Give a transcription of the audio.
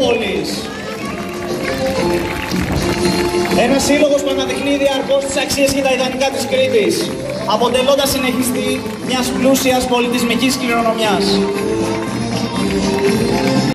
Ένας Ένα σύλλογος που αναδεικνύει διαρκώς τις αξίες και τα ιδανικά της Κρήτης, αποτελώντας συνεχιστή μιας πλούσιας πολιτισμικής κληρονομιάς.